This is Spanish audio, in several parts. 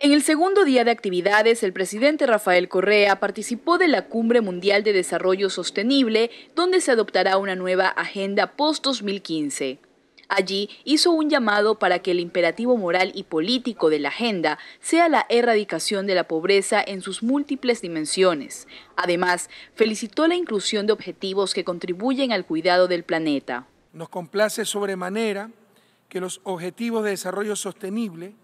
En el segundo día de actividades, el presidente Rafael Correa participó de la Cumbre Mundial de Desarrollo Sostenible, donde se adoptará una nueva agenda post-2015. Allí hizo un llamado para que el imperativo moral y político de la agenda sea la erradicación de la pobreza en sus múltiples dimensiones. Además, felicitó la inclusión de objetivos que contribuyen al cuidado del planeta. Nos complace sobremanera que los objetivos de desarrollo sostenible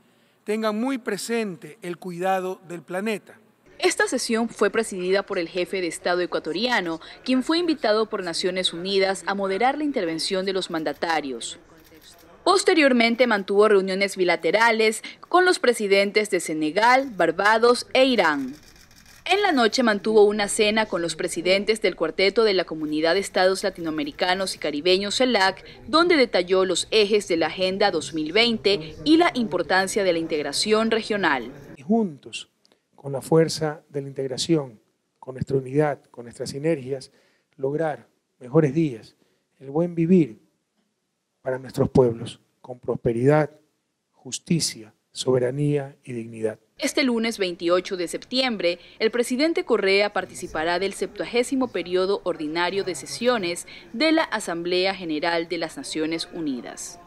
tengan muy presente el cuidado del planeta. Esta sesión fue presidida por el jefe de Estado ecuatoriano, quien fue invitado por Naciones Unidas a moderar la intervención de los mandatarios. Posteriormente mantuvo reuniones bilaterales con los presidentes de Senegal, Barbados e Irán. En la noche mantuvo una cena con los presidentes del cuarteto de la Comunidad de Estados Latinoamericanos y Caribeños CELAC, donde detalló los ejes de la Agenda 2020 y la importancia de la integración regional. Juntos, con la fuerza de la integración, con nuestra unidad, con nuestras sinergias, lograr mejores días, el buen vivir para nuestros pueblos, con prosperidad, justicia, soberanía y dignidad. Este lunes 28 de septiembre, el presidente Correa participará del 70 periodo ordinario de sesiones de la Asamblea General de las Naciones Unidas.